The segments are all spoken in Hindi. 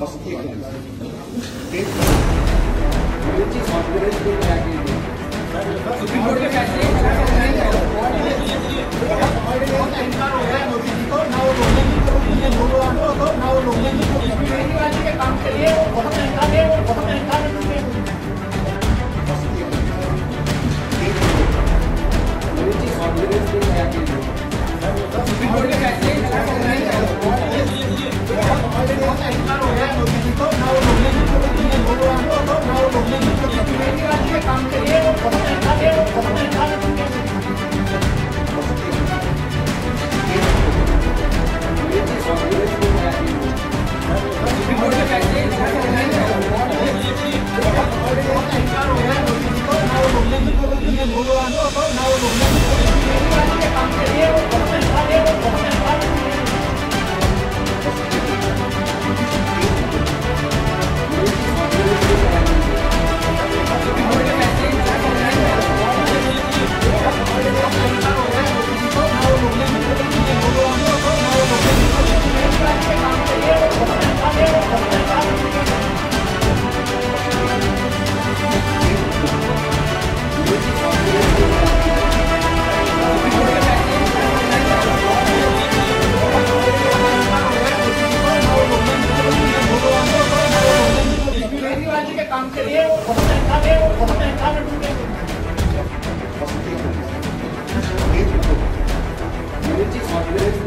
फ़र्स्ट एक एक ये चीज़ कॉन्फिडेंस के सुप्रीम कोर्ट के फैसले ये चीज़ कॉन्फिडेंस को सुप्रीम कोर्ट के फैसले Gracias.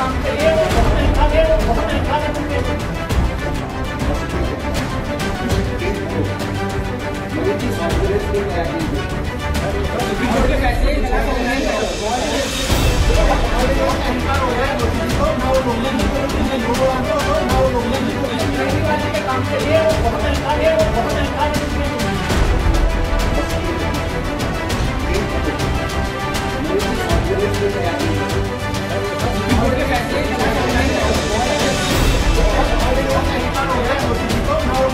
क्या के सुप्रीम